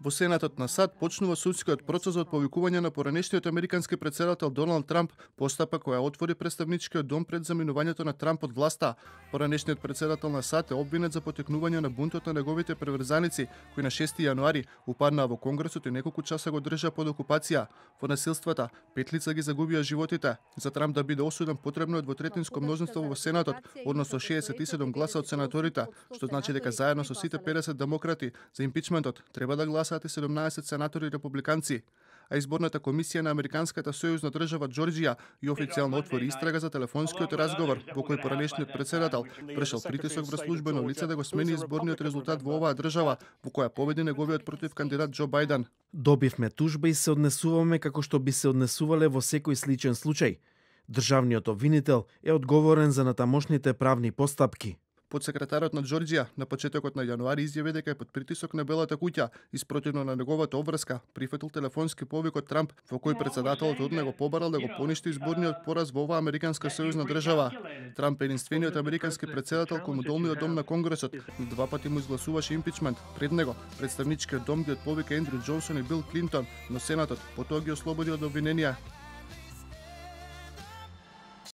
Во Сенатот на САД почнува судскиот процес за повикување на поранешниот американски председател Доналд Трамп, постапка која отвори представничкиот дом пред заминувањето на Трамп од власта. Поранешниот председател на САД е обвинет за потекнување на бунтот на неговите преврзаници, кои на 6 јануари упаднаа во Конгресот и неколку часа го држа под окупација. Во насилствата, пет лица ги загубија животите. За Трамп да биде осуден потребно е двотретинско мнозинство во Сенатот, односно 67 гласа од сенаторите, што значи дека заедно со сите 50 демократи за импичментот треба да гласаат и 17 сенатори републиканци а изборната комисија на Американската сојузна држава Џорџија и официјално отвори истрага за телефонскиот разговор во кој поранешниот председател прешал притисок врз службено лице да го смени изборниот резултат во оваа држава во која победи неговиот против кандидат Џо Бајден. Добивме тужба и се однесуваме како што би се однесувале во секој сличен случај. Државниот обвинител е одговорен за натамошните правни постапки. Подсекретарот на Джорджија на почетокот на јануари изјави дека е под притисок на Белата куќа и спротивно на неговата обврска прифатил телефонски повик од Трамп во кој председателот од него побарал да го поништи изборниот пораз во оваа американска сојузна држава. Трамп е единствениот американски председател кој му долниот дом на Конгресот два пати му изгласуваше импичмент. Пред него представничкиот дом ги отповика Ендрю Џонсон и Бил Клинтон, но Сенатот потоа ги ослободи од обвиненија